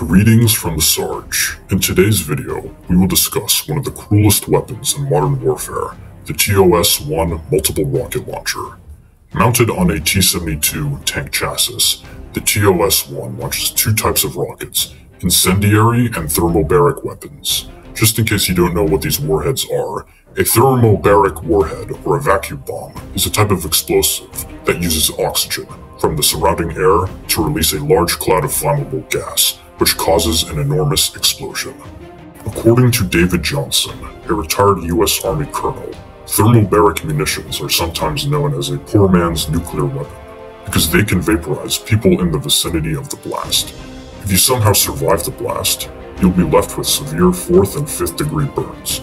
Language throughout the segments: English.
Greetings from the Sarge. In today's video, we will discuss one of the cruelest weapons in modern warfare, the TOS-1 multiple rocket launcher. Mounted on a T-72 tank chassis, the TOS-1 launches two types of rockets, incendiary and thermobaric weapons. Just in case you don't know what these warheads are, a thermobaric warhead, or a vacuum bomb, is a type of explosive that uses oxygen from the surrounding air to release a large cloud of flammable gas, which causes an enormous explosion. According to David Johnson, a retired U.S. Army colonel, thermobaric munitions are sometimes known as a poor man's nuclear weapon because they can vaporize people in the vicinity of the blast. If you somehow survive the blast, you'll be left with severe fourth and fifth degree burns.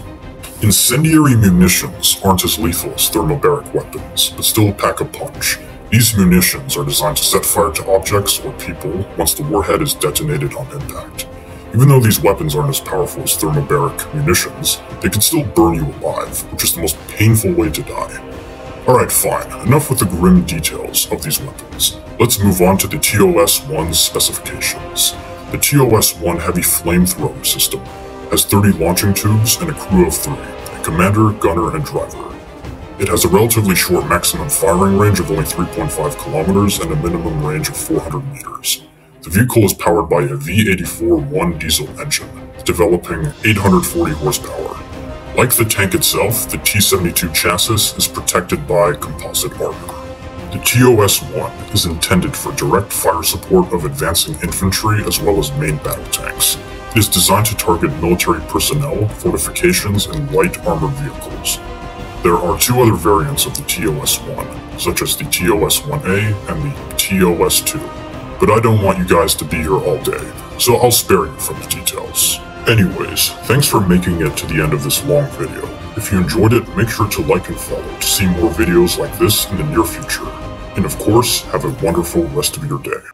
Incendiary munitions aren't as lethal as thermobaric weapons, but still pack a punch. These munitions are designed to set fire to objects or people once the warhead is detonated on impact. Even though these weapons aren't as powerful as thermobaric munitions, they can still burn you alive, which is the most painful way to die. Alright, fine, enough with the grim details of these weapons. Let's move on to the TOS-1's specifications. The TOS-1 heavy flamethrower system has 30 launching tubes and a crew of three, a commander, gunner, and driver. It has a relatively short maximum firing range of only 3.5 kilometers and a minimum range of 400 meters. The vehicle is powered by a V84-1 diesel engine, developing 840 horsepower. Like the tank itself, the T-72 chassis is protected by composite armor. The TOS-1 is intended for direct fire support of advancing infantry as well as main battle tanks. It is designed to target military personnel, fortifications, and light armored vehicles. There are two other variants of the TOS-1, such as the TOS-1A and the TOS-2, but I don't want you guys to be here all day, so I'll spare you from the details. Anyways, thanks for making it to the end of this long video. If you enjoyed it, make sure to like and follow to see more videos like this in the near future. And of course, have a wonderful rest of your day.